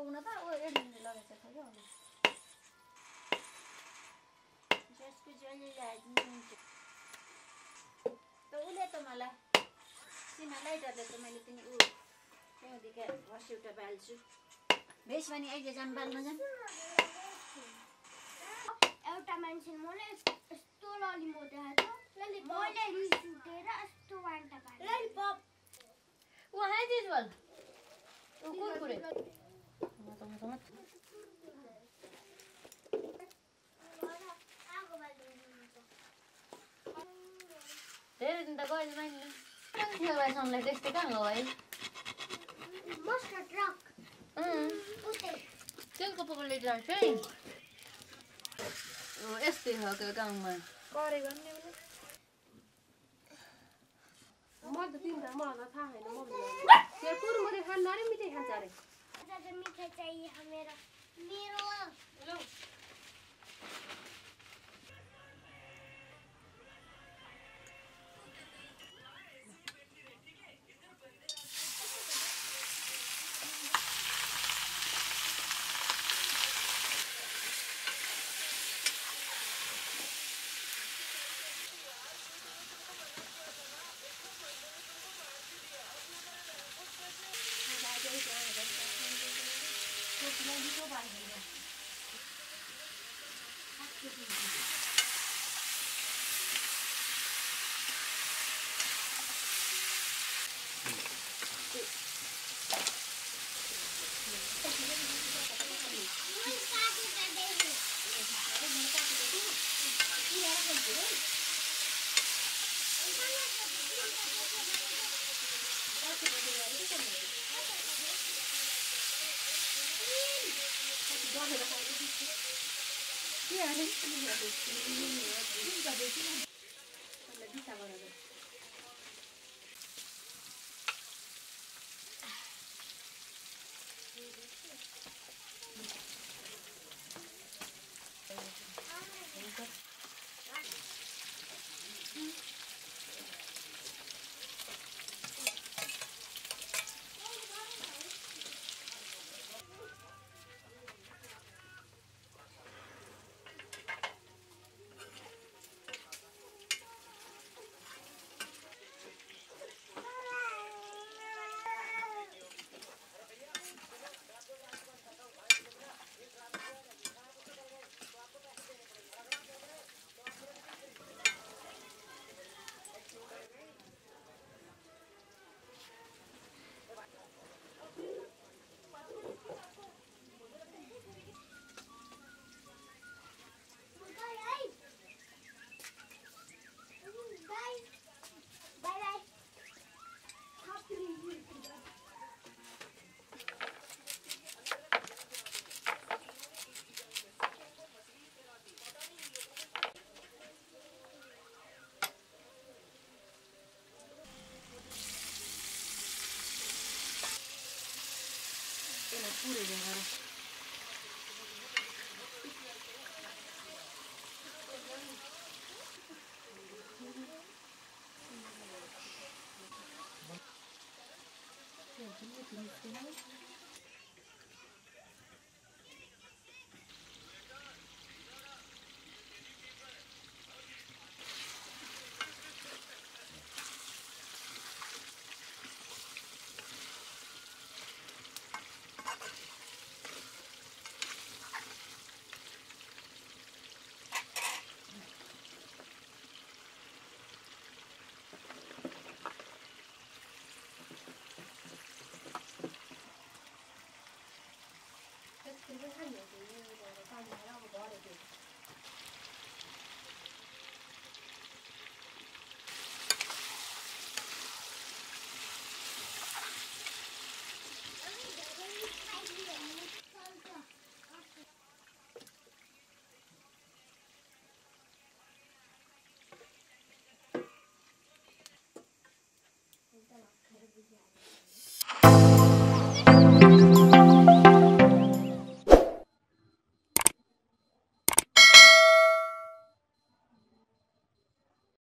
हुन त ऊ एडमिनले लगाइसकेको छ क्या। जसको जसले ल्याइदिनुहुन्छ त उसले त मलाई सीमा लाइटरले त मैले तिमी ऊ त्यहाँदेखि बस एउटा बाल्छु। भेष भने अहिले जाम बाल्न जाम एउटा मान्छेले मलाई यस्तो ललिपप देखाएको मैले रिस उठेर यस्तो वान्टा पारेँ ललिपप ऊ हाइदिस बल ऊ कुरकुरे मत मत मत आगो बाल्नुहुन्छ धेरै दिन त गएन मैले थियो भाइ सनलाई त्यस्तै कहाँ हो भाइ तेलको पकडले जान्छ है यस्तै हो त्यो गाउँमा मद दिन धर्म आधा था है खान नारे मिठे खान मीठा चाहिए हम टोपियाँ भी तो बाल हो जाती Thank you. Yeah, I think neppure vero 你看你，最近那个放假要不我少的多。